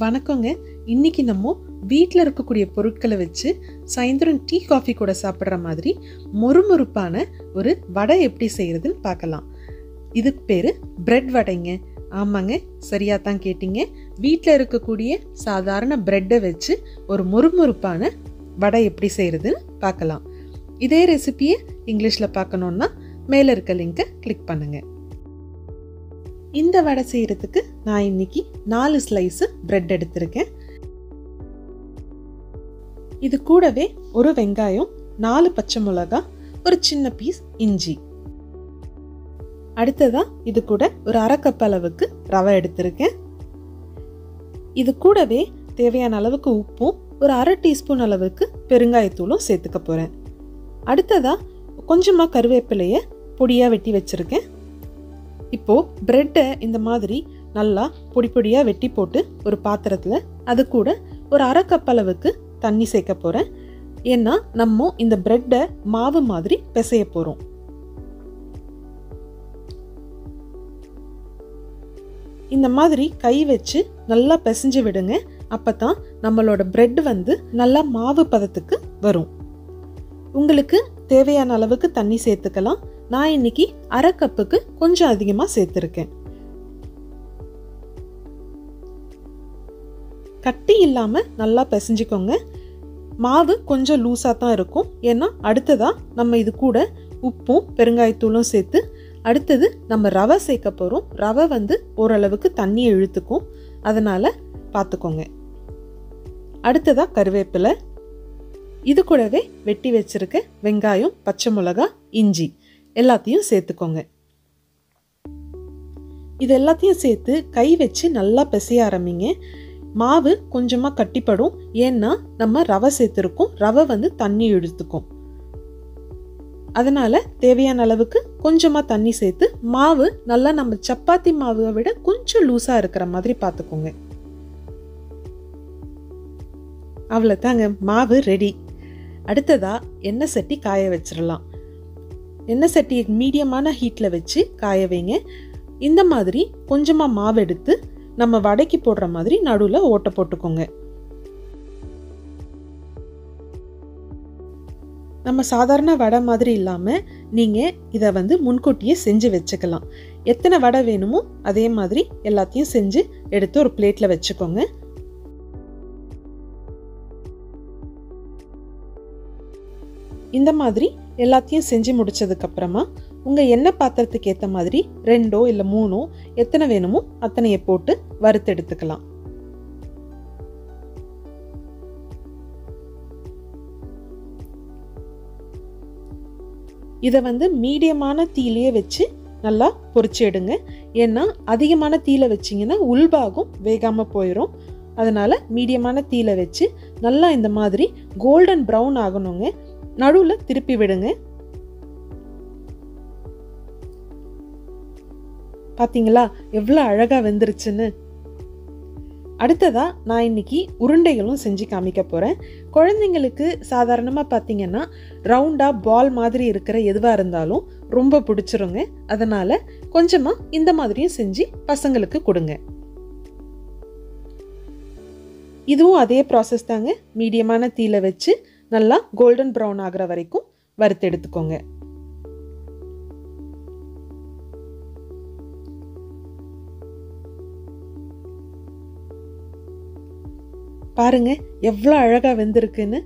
வணக்கங்க. இன்னைக்கு நம்ம வீட்டில் இருக்கக்கூடிய பொருட்களை வச்சு சாயந்தரம் டீ காஃபி கூட சாப்பிட்ற மாதிரி மொறுமொறுப்பான ஒரு வடை எப்படி செய்கிறதுன்னு பார்க்கலாம். இதுக்கு பேர் பிரெட் வடைங்க. ஆமாங்க சரியாக தான் கேட்டீங்க. வீட்டில் இருக்கக்கூடிய சாதாரண பிரெட்டை வச்சு ஒரு மொறுமொறுப்பான வடை எப்படி செய்கிறதுன்னு பார்க்கலாம். இதே ரெசிபியை இங்கிலீஷில் பார்க்கணுன்னா மேலே இருக்க லிங்கை கிளிக் பண்ணுங்கள் இந்த வடை செய்கிறதுக்கு நான் இன்னைக்கு நாலு ஸ்லைஸு ப்ரெட் எடுத்திருக்கேன். இது கூடவே ஒரு வெங்காயம் நாலு பச்சை மிளகா ஒரு சின்ன பீஸ் இஞ்சி. அடுத்ததாக இது கூட ஒரு அரை கப் அளவுக்கு ரவை எடுத்திருக்கேன். இது கூடவே தேவையான அளவுக்கு உப்பும் ஒரு அரை டீஸ்பூன் அளவுக்கு பெருங்காயத்தூளும் சேர்த்துக்க போகிறேன் அடுத்ததாக கொஞ்சமாக கருவேப்பிலையை பொடியாக வெட்டி வச்சுருக்கேன். இப்போது ப்ரெட்டை இந்த மாதிரி நல்லா பொடி பொடியாக வெட்டி போட்டு ஒரு பாத்திரத்தில் அது கூட ஒரு அரை கப் அளவுக்கு தண்ணி சேர்க்க போகிறேன் ஏன்னா நம்ம இந்த ப்ரெட்டை மாவு மாதிரி பிசைய போகிறோம் இந்த மாதிரி கை வச்சு நல்லா பிசைஞ்சு விடுங்க. அப்போ தான் நம்மளோட ப்ரெட் வந்து நல்லா மாவு பதத்துக்கு வரும். உங்களுக்கு தேவையான அளவுக்கு தண்ணி சேர்த்துக்கலாம். நான் இன்னைக்கு அரை கப்புக்கு கொஞ்சம் அதிகமாக சேர்த்துருக்கேன். கட்டி இல்லாமல் நல்லா பிசைஞ்சிக்கோங்க. மாவு கொஞ்சம் லூஸாக தான் இருக்கும். ஏன்னா அடுத்ததாக நம்ம இது கூட உப்பும் பெருங்காயத்தூளும் சேர்த்து அடுத்தது நம்ம ரவை சேர்க்க போகிறோம் ரவை வந்து ஓரளவுக்கு தண்ணியை இழுத்துக்கும். அதனால் பார்த்துக்கோங்க. அடுத்ததாக கருவேப்பிலை. இது கூடவே வெட்டி வச்சுருக்க வெங்காயம் பச்சை மிளகா இஞ்சி. எல்லாத்தையும் சேர்த்துக்கோங்க. இது எல்லாத்தையும் சேர்த்து கை வச்சு நல்லா பிசைய ஆரம்பிங்க. மாவு கொஞ்சமாக கட்டிப்படும். ஏன்னா நம்ம ரவை சேர்த்துருக்கோம். ரவை வந்து தண்ணி இழுத்துக்கும் அதனால் தேவையான அளவுக்கு கொஞ்சமாக தண்ணி சேர்த்து மாவு நல்லா நம்ம சப்பாத்தி மாவை விட கொஞ்சம் லூஸாக இருக்கிற மாதிரி பார்த்துக்கோங்க. அவ்வளோதாங்க மாவு ரெடி அடுத்ததாக எண்ணெய் சட்டி காய வச்சிடலாம். எண்ணெய் சட்டியை மீடியமான ஹீட்டில் வச்சு காய வைங்க. இந்த மாதிரி கொஞ்சமாக மாவு எடுத்து நம்ம வடைக்கு போடுற மாதிரி நடுவில் ஓட்டை போட்டுக்கோங்க. நம்ம சாதாரண வடை மாதிரி இல்லாமல் நீங்கள் இதை வந்து முன்கூட்டியே செஞ்சு வச்சுக்கலாம். எத்தனை வடை வேணுமோ அதே மாதிரி எல்லாத்தையும் செஞ்சு எடுத்து ஒரு பிளேட்டில் வச்சுக்கோங்க. இந்த மாதிரி எல்லாத்தையும் செஞ்சு முடிச்சதுக்கப்புறமா உங்கள் எண்ணெய் பாத்திரத்துக்கு ஏற்ற மாதிரி ரெண்டோ இல்லை மூணோ எத்தனை வேணுமோ அத்தனையை போட்டு வறுத்தெடுத்துக்கலாம் இதை வந்து மீடியமான தீலையே வச்சு நல்லா பொரிச்சு எடுங்க. ஏன்னா அதிகமான தீலை வச்சிங்கன்னா உள்பாகம் வேகாமல் போயிடும் அதனால் மீடியமான தீலை வச்சு நல்லா இந்த மாதிரி கோல்டன் ப்ரௌன் ஆகணுங்க. நடுவில் திருப்பி விடுங்க. பார்த்தீங்களா எவ்வளோ அழகாக வெந்துருச்சுன்னு. அடுத்ததாக நான் இன்னைக்கு உருண்டைகளும் செஞ்சு காமிக்க போகிறேன் குழந்தைங்களுக்கு சாதாரணமாக பார்த்தீங்கன்னா ரவுண்டாக பால் மாதிரி இருக்கிற எதுவாக இருந்தாலும் ரொம்ப பிடிச்சிருங்க. அதனால் கொஞ்சமாக இந்த மாதிரியும் செஞ்சு பசங்களுக்கு கொடுங்க. இதுவும் அதே ப்ராசஸ் தாங்க. மீடியமான தீயில் வச்சு நல்லா கோல்டன் ப்ரௌன் ஆகிற வரைக்கும் வறுத்து எடுத்துக்கோங்க. பாருங்க எவ்வளோ அழகாக வெந்திருக்குன்னு.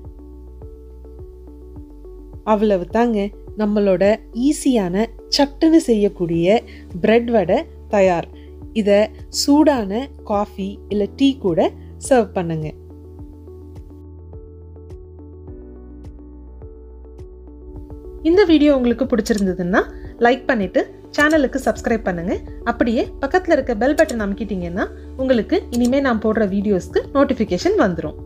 அவ்வளவு தாங்க நம்மளோட ஈஸியான சட்டுன்னு செய்யக்கூடிய பிரெட் வடை தயார். இதை சூடான காஃபி இல்லை டீ கூட சர்வ் பண்ணுங்கள் இந்த வீடியோ உங்களுக்கு பிடிச்சிருந்ததுன்னா லைக் பண்ணிவிட்டு சேனலுக்கு சப்ஸ்கிரைப் பண்ணுங்கள் அப்படியே பக்கத்தில் இருக்க பெல் பட்டன் அமைக்கிட்டிங்கன்னா உங்களுக்கு இனிமேல் நான் போடுற வீடியோஸ்க்கு நோட்டிஃபிகேஷன் வந்துடும்